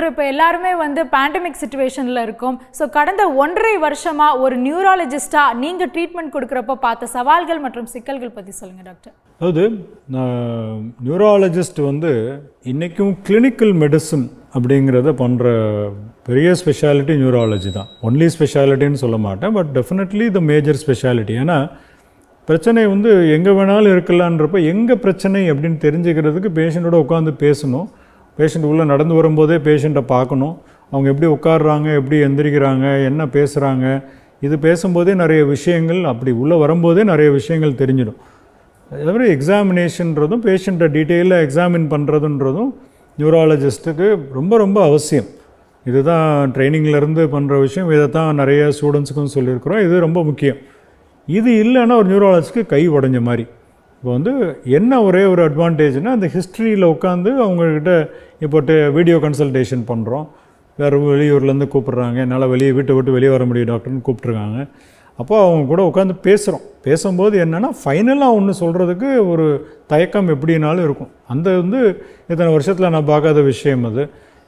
Doctor இப்போ எல்லாருமே வந்து பேண்டமிக் சுச்சுவேஷனில் இருக்கும். ஸோ கடந்த ஒன்றரை வருஷமாக ஒரு நியூராலஜிஸ்டாக நீங்கள் ட்ரீட்மெண்ட் கொடுக்குறப்ப பார்த்த சவால்கள் மற்றும் சிக்கல்கள் பற்றி சொல்லுங்கள் டாக்டர் அதாவது நியூராலஜிஸ்ட் வந்து இன்றைக்கும் கிளினிக்கல் மெடிசன் அப்படிங்கிறத பண்ணுற பெரிய ஸ்பெஷாலிட்டி நியூராலஜி தான். ஒன்லி ஸ்பெஷாலிட்டின்னு சொல்ல மாட்டேன் but definitely the major speciality ஏன்னா பிரச்சனை வந்து எங்கே வேணாலும் இருக்கலான்றப்ப எங்கே பிரச்சனை அப்படின்னு தெரிஞ்சுக்கிறதுக்கு பேஷண்ட்டோட உட்காந்து பேசணும். பேஷண்ட் உள்ளே நடந்து வரும்போதே பேஷண்ட்டை பார்க்கணும். அவங்க எப்படி உட்காடுறாங்க எப்படி எந்திரிக்கிறாங்க என்ன பேசுகிறாங்க இது பேசும்போதே நிறைய விஷயங்கள் அப்படி உள்ளே வரும்போதே நிறைய விஷயங்கள் தெரிஞ்சிடும். அதே மாதிரி எக்ஸாமினேஷன்றதும் பேஷண்ட்டை டீட்டெயிலாக எக்ஸாமின் பண்ணுறதுன்றதும் நியூராலஜிஸ்ட்டுக்கு ரொம்ப ரொம்ப அவசியம். இதுதான் ட்ரைனிங்லேருந்து பண்ணுற விஷயம். இதை தான் நிறைய ஸ்டூடெண்ட்ஸுக்கும் சொல்லியிருக்கிறோம். இது ரொம்ப முக்கியம். இது இல்லைன்னா ஒரு நியூராலஜிக்கு கை உடைஞ்ச மாதிரி. இப்போ வந்து என்ன ஒரே ஒரு அட்வான்டேஜ்னால் அந்த ஹிஸ்ட்ரியில் உட்காந்து அவங்கக்கிட்ட இப்போ வீடியோ கன்சல்டேஷன் பண்ணுறோம் வேறு வெளியூர்லேருந்து கூப்பிட்றாங்க. என்னால் வெளியே வீட்டை விட்டு வெளியே வர முடியும் டாக்டர்னு கூப்பிட்ருக்காங்க அப்போ அவங்க கூட உட்காந்து பேசுகிறோம் பேசும்போது என்னென்னா ஃபைனலாக ஒன்று சொல்கிறதுக்கு ஒரு தயக்கம் எப்படினாலும் இருக்கும். அந்த வந்து இத்தனை வருஷத்தில் நான் பார்க்காத விஷயம் அது.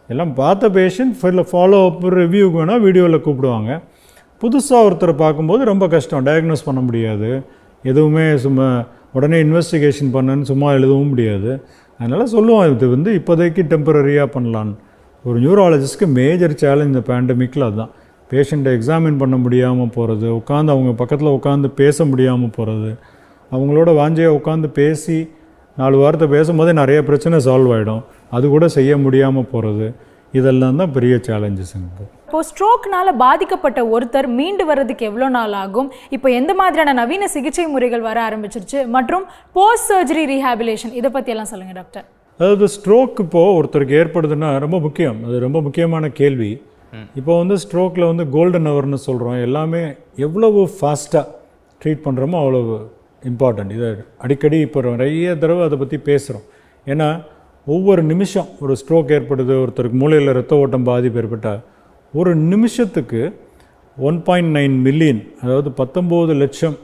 எல்லாம் பார்த்த பேஷண்ட் ஃபைல ஃபாலோ அப் ரிவ்யூக்கு வேணால் வீடியோவில் கூப்பிடுவாங்க. புதுசாக ஒருத்தரை பார்க்கும்போது ரொம்ப கஷ்டம். டயக்னோஸ் பண்ண முடியாது. எதுவுமே சும்மா உடனே இன்வெஸ்டிகேஷன் பண்ணுன்னு சும்மா எழுதவும் முடியாது. அதனால் சொல்லுவோம் இது வந்து இப்போதைக்கு டெம்பரரியாக பண்ணலான்னு ஒரு நியூராலஜிஸ்ட்க்கு மேஜர் சேலஞ்ச் இந்த பேண்டமிக்கில் அதுதான் பேஷண்ட்டை எக்ஸாமின் பண்ண முடியாமல் போகிறது உட்காந்து அவங்க பக்கத்தில் உட்காந்து பேச முடியாமல் போகிறது அவங்களோட வாஞ்சையை உட்காந்து பேசி நாலு வாரத்தை பேசும்போதே நிறைய பிரச்சனை சால்வ் ஆகிடும் அது கூட செய்ய முடியாமல் போகிறது இதெல்லாம் தான் பெரிய சேலஞ்சஸுங்க இப்போ ஸ்ட்ரோக்னால பாதிக்கப்பட்ட ஒருத்தர் மீண்டு வர்றதுக்கு எவ்வளோ நாள் ஆகும்? இப்போ எந்த மாதிரியான நவீன சிகிச்சை முறைகள் வர ஆரம்பிச்சிருச்சு? மற்றும் போஸ்ட் சர்ஜரி ரீஹாபிலேஷன் இதை பற்றி எல்லாம் சொல்லுங்கள் டாக்டர் அதாவது ஸ்ட்ரோக் இப்போது ஒருத்தருக்கு ஏற்படுதுன்னா ரொம்ப முக்கியம். அது ரொம்ப முக்கியமான கேள்வி. இப்போ வந்து ஸ்ட்ரோக்கில் வந்து கோல்டன் ஹவர்னு சொல்கிறோம் எல்லாமே எவ்வளவு ஃபாஸ்ட்டாக ட்ரீட் பண்ணுறோமோ அவ்வளவு இம்பார்ட்டண்ட் இதை அடிக்கடி இப்போ நிறைய தடவை அதை பற்றி பேசுகிறோம் ஏன்னா ஒவ்வொரு நிமிஷம் ஒரு ஸ்ட்ரோக் ஏற்படுது ஒருத்தருக்கு மூளையில் ரத்த ஓட்டம் பாதிப்பு ஏற்பட்டால் ஒரு நிமிஷத்துக்கு ஒன் பாயிண்ட் நைன் மில்லியன் அதாவது பத்தொம்போது லட்சம்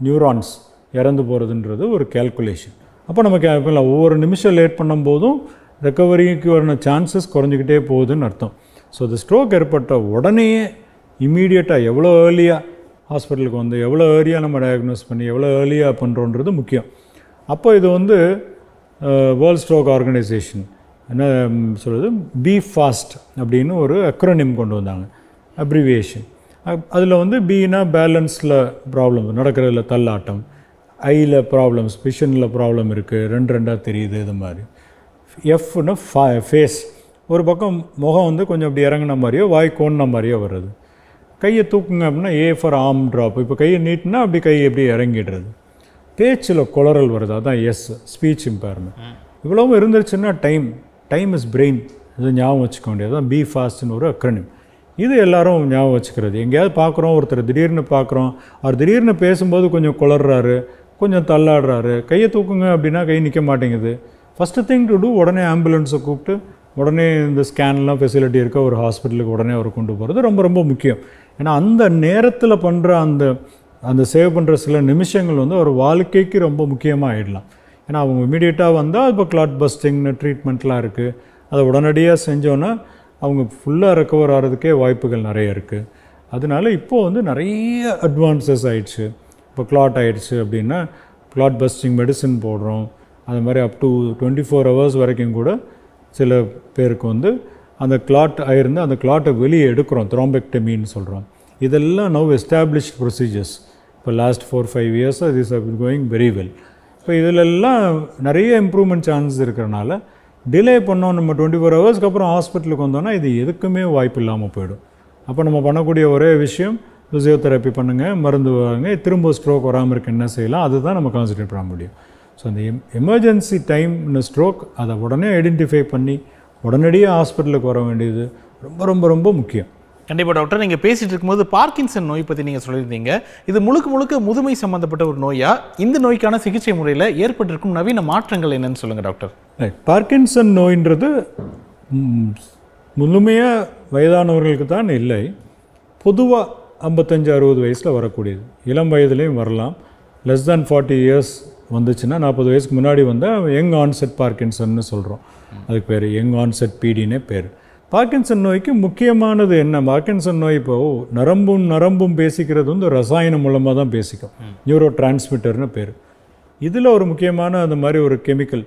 நியூரான்ஸ் இறந்து போகிறதுன்றது ஒரு கேல்குலேஷன் அப்போ நமக்கு ஒவ்வொரு நிமிஷம் லேட் பண்ணும்போதும் ரெக்கவரிக்கு வர சான்சஸ் குறைஞ்சிக்கிட்டே போகுதுன்னு அர்த்தம். ஸோ இந்த ஸ்ட்ரோக் ஏற்பட்ட உடனேயே இமீடியட்டாக எவ்வளோ ஏர்லியாக ஹாஸ்பிட்டலுக்கு வந்து எவ்வளோ ஏர்லியாக நம்ம டயக்னோஸ் பண்ணி எவ்வளோ ஏர்லியாக பண்ணுறோன்றது முக்கியம். அப்போ இது வந்து வேர்ல்ட் ஸ்ட்ரோக் ஆர்கனைசேஷன் என்ன ம், சொல்றது? பி ஃபாஸ்ட் அப்படின்னு ஒரு அக்ரோனிம் கொண்டு வந்தாங்க. அப்ரிவியேஷன் அதில் வந்து பின்னா பேலன்ஸில் ப்ராப்ளம் நடக்கிறதுல தள்ளாட்டம். ஐயில் ப்ராப்ளம்ஸ் விஷனில் ப்ராப்ளம் இருக்குது ரெண்டு ரெண்டாக தெரியுது இது மாதிரி. எஃப்னு ஃபா ஃபேஸ் ஒரு பக்கம் முகம் வந்து கொஞ்சம் அப்படி இறங்குன மாதிரியோ வாய் கோணின மாதிரியோ வருது கையை தூக்குங்க அப்படின்னா ஏ ஃபார் ஆம் ட்ராப் இப்போ கையை நீட்டினா அப்படி கை எப்படி இறங்கிடுறது? பேச்சில் குளறல் வருது அதான் எஸ் ஸ்பீச் இம்பேர்மெண்ட் இவ்வளவும் இருந்துருச்சுன்னா டைம் டைம் இஸ் பிரெயின் இது ஞாபகம் வச்சுக்க வேண்டியது தான் பி ஃபாஸ்ட்னு ஒரு அக்ரனிம் இது எல்லாரும் ஞாபகம் வச்சுக்கிறது. எங்கேயாவது பார்க்குறோம் ஒருத்தர் திடீர்னு பார்க்குறோம். அவர் திடீர்னு பேசும்போது கொஞ்சம் குளர்றாரு கொஞ்சம் தள்ளாடுறாரு. கையை தூக்குங்க அப்படின்னா கை நிற்க மாட்டேங்குது. ஃபஸ்ட்டு திங் டு டூ உடனே ஆம்புலன்ஸை கூப்பிட்டு உடனே இந்த ஸ்கேன்லாம் ஃபெசிலிட்டி இருக்க ஒரு ஹாஸ்பிட்டலுக்கு உடனே அவர் கொண்டு போகிறது ரொம்ப ரொம்ப முக்கியம். ஏன்னா அந்த நேரத்தில் பண்ணுற அந்த அந்த சேவ் பண்ணுற சில நிமிஷங்கள் வந்து ஒரு வாழ்க்கைக்கு ரொம்ப முக்கியமாக ஆயிடலாம். ஏன்னா அவங்க இமீடியட்டாக வந்தால் இப்போ கிளாட் பஸ்டிங்னு ட்ரீட்மெண்ட்லாம் இருக்குது அதை உடனடியாக செஞ்சோன்னா அவங்க ஃபுல்லாக ரெக்கவர் ஆகிறதுக்கே வாய்ப்புகள் நிறைய இருக்குது அதனால இப்போது வந்து நிறைய அட்வான்சஸ் ஆயிடுச்சு. இப்போ கிளாட் ஆயிடுச்சு அப்படின்னா கிளாட் பஸ்டிங் மெடிசன் போடுறோம். அது மாதிரி up to twenty four hours வரைக்கும் கூட சில பேருக்கு வந்து அந்த கிளாட் ஆயிருந்து அந்த கிளாட்டை வெளியே எடுக்கிறோம். த்ரோம்பெக்டமின்னு சொல்கிறோம் இதெல்லாம் நவ் எஸ்டாப்ளிஷ்ட் ப்ரொசீஜர்ஸ் இப்போ last four five years this are going very well இப்போ இதிலெல்லாம் நிறைய இம்ப்ரூவ்மெண்ட் சான்சஸ் இருக்கிறனால டிலே பண்ணோம். நம்ம டுவெண்ட்டி ஃபோர் ஹவர்ஸ்க்கு அப்புறம் ஹாஸ்பிட்டலுக்கு வந்தோன்னா இது எதுக்குமே வாய்ப்பு இல்லாமல் போயிடும். அப்போ நம்ம பண்ணக்கூடிய ஒரே விஷயம் ஃபிசியோதெரப்பி பண்ணுங்கள் மருந்து வாங்க திரும்ப ஸ்ட்ரோக் வராமல் இருக்க என்ன செய்யலாம் அதுதான் நம்ம கான்சன்ட்ரேட் பண்ண முடியும். ஸோ அந்த எம் எமர்ஜென்சி டைம்னு ஸ்ட்ரோக் அதை உடனே ஐடென்டிஃபை பண்ணி உடனடியாக ஹாஸ்பிட்டலுக்கு வர வேண்டியது ரொம்ப ரொம்ப ரொம்ப முக்கியம். கண்டிப்பாக டாக்டர் நீங்கள் பேசிகிட்டு இருக்கும்போது பார்க்கின்சன் நோய் பற்றி நீங்கள் சொல்லியிருந்தீங்க. இது முழுக்க முழுக்க முதுமை சம்பந்தப்பட்ட ஒரு நோயா? இந்த நோய்க்கான சிகிச்சை முறையில் ஏற்பட்டிருக்கும் நவீன மாற்றங்கள் என்னன்னு சொல்லுங்கள் டாக்டர் ரைட் பார்க்கின்சன் நோயின்றது முழுமையாக வயதானவர்களுக்கு தான் இல்லை. பொதுவாக ஐம்பத்தஞ்சு அறுபது வயசில் வரக்கூடியது. இளம் வயதுலேயும் வரலாம். லெஸ் தேன் ஃபார்ட்டி இயர்ஸ் வந்துச்சுன்னா நாற்பது வயசுக்கு முன்னாடி வந்தால் யங் ஆன்செட் பார்க்கின்சன்னு சொல்கிறோம் அதுக்கு பேர் யங் ஆன்செட் பீடினே பேர். பார்க்கின்சன் நோய்க்கு முக்கியமானது என்ன? பார்க்கின்சன் நோய் இப்போ நரம்பும் நரம்பும் பேசிக்கிறது வந்து ரசாயனம் மூலமாக தான் பேசிக்கும். நியூரோ டிரான்ஸ்மிட்டர்னு பேர். இதில் ஒரு முக்கியமான அந்த மாதிரி ஒரு கெமிக்கல்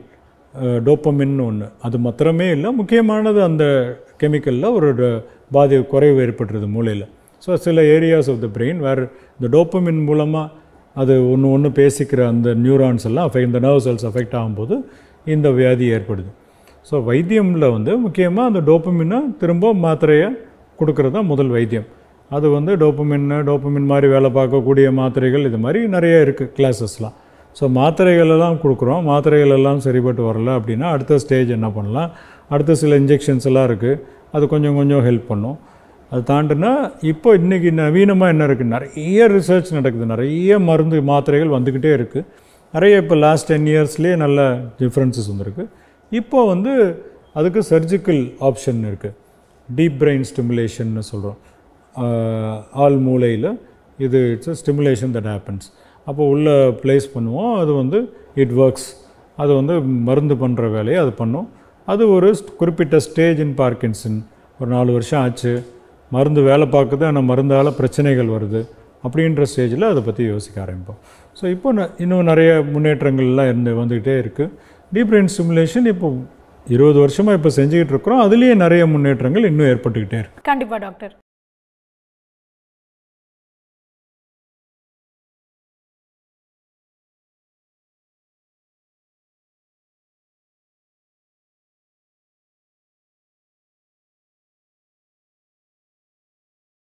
டோப்பமின்னு ஒன்று அது மாத்திரமே இல்லை முக்கியமானது அந்த கெமிக்கலில் ஒரு பாதி குறைவு ஏற்பட்டுருது மூளையில். ஸோ சில ஏரியாஸ் ஆஃப் த பிரெயின் வேறு இந்த டோப்பமின் மூலமாக அது ஒன்று ஒன்று பேசிக்கிற அந்த நியூரான்ஸ் எல்லாம் அஃபெக்ட் இந்த நர்வ் செல்ஸ் அஃபெக்ட் ஆகும்போது இந்த வியாதி ஏற்படுது. ஸோ வைத்தியமில் வந்து முக்கியமாக அந்த டோப்பமினை திரும்ப மாத்திரையை கொடுக்கறது தான் முதல் வைத்தியம். அது வந்து டோப்பமின்னு டோப்பமின் மாதிரி வேலை பார்க்கக்கூடிய மாத்திரைகள் இது மாதிரி நிறைய இருக்குது கிளாஸஸ்லாம் ஸோ மாத்திரைகள் எல்லாம் கொடுக்குறோம். மாத்திரைகள் எல்லாம் சரிப்பட்டு வரல அப்படின்னா அடுத்த ஸ்டேஜ் என்ன பண்ணலாம்? அடுத்த சில இன்ஜெக்ஷன்ஸ் எல்லாம் இருக்குது அது கொஞ்சம் கொஞ்சம் ஹெல்ப் பண்ணும். அது தாண்டுனா இப்போ இன்றைக்கி நவீனமாக என்ன இருக்குது நிறைய ரிசர்ச் நடக்குது. நிறைய மருந்து மாத்திரைகள் வந்துக்கிட்டே இருக்குது நிறைய இப்போ லாஸ்ட் டென் இயர்ஸ்லேயே நல்ல டிஃப்ரென்சஸ் வந்திருக்கு. இப்போ வந்து அதுக்கு சர்ஜிக்கல் ஆப்ஷன் இருக்குது டீப் பிரெயின் ஸ்டிமுலேஷன்னு சொல்கிறோம் ஆள் மூளையில் இது இட்ஸ் ஸ்டிமுலேஷன் தட் ஹேப்பன்ஸ் அப்போ உள்ளே ப்ளேஸ் பண்ணுவோம். அது வந்து இட் ஒர்க்ஸ் அது வந்து மருந்து பண்ணுற வேலையை அது பண்ணும். அது ஒரு குறிப்பிட்ட ஸ்டேஜ் இன் பார்க்கின்சன் ஒரு நாலு வருஷம் ஆச்சு. மருந்து வேலை பார்க்குது. ஆனால் மருந்தால் பிரச்சனைகள் வருது. அப்படின்ற ஸ்டேஜில் அதை பற்றி யோசிக்க ஆரம்பிப்போம். ஸோ இப்போ ந- இன்னும் நிறைய முன்னேற்றங்கள்லாம் இருந்து வந்துக்கிட்டே இருக்குது டீப் பிரெயின் சிமுலேஷன் இப்போ இருபது வருஷமாக இப்போ செஞ்சுக்கிட்டு இருக்கிறோம். அதுலேயே நிறைய முன்னேற்றங்கள் இன்னும் ஏற்பட்டுக்கிட்டே இருக்கு. கண்டிப்பாக டாக்டர்.